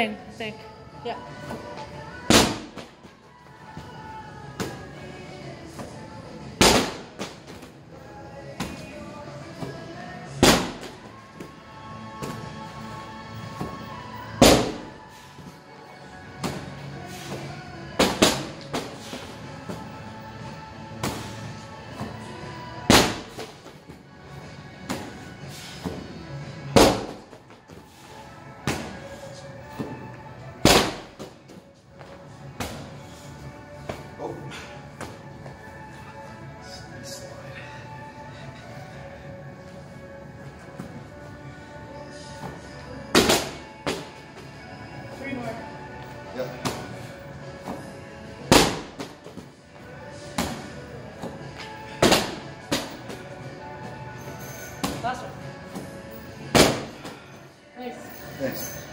Thing, think, yeah. Yeah. Faster. Nice. Thanks.